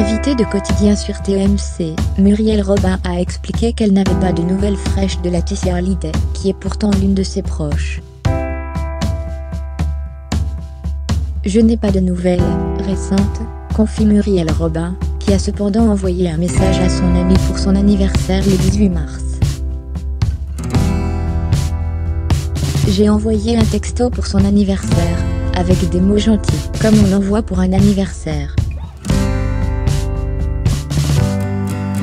L'invité de quotidien sur TMC, Muriel Robin a expliqué qu'elle n'avait pas de nouvelles fraîches de Laetitia Hallyday, qui est pourtant l'une de ses proches. Je n'ai pas de nouvelles récentes, confie Muriel Robin, qui a cependant envoyé un message à son ami pour son anniversaire le 18 mars. J'ai envoyé un texto pour son anniversaire, avec des mots gentils, comme on l'envoie pour un anniversaire.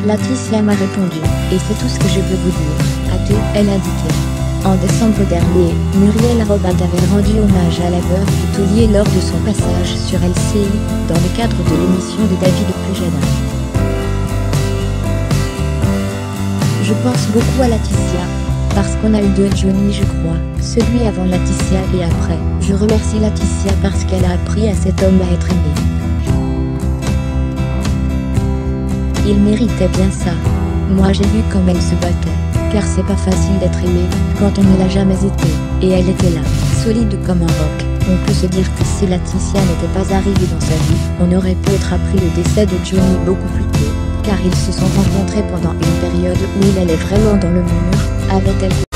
Laetitia m'a répondu, et c'est tout ce que je peux vous dire, a-t-elle indiqué. En décembre dernier, Muriel Robin avait rendu hommage à la veuve du lors de son passage sur LCI, dans le cadre de l'émission de David Pujanin. Je pense beaucoup à Laetitia, parce qu'on a eu deux Johnny je crois, celui avant Laetitia et après. Je remercie Laetitia parce qu'elle a appris à cet homme à être aimé. Il méritait bien ça. Moi j'ai vu comme elle se battait, car c'est pas facile d'être aimé, quand on ne l'a jamais été, et elle était là, solide comme un roc. On peut se dire que si Laetitia n'était pas arrivée dans sa vie, on aurait peut-être appris le décès de Johnny beaucoup plus tôt, car ils se sont rencontrés pendant une période où il allait vraiment dans le mur, avait-elle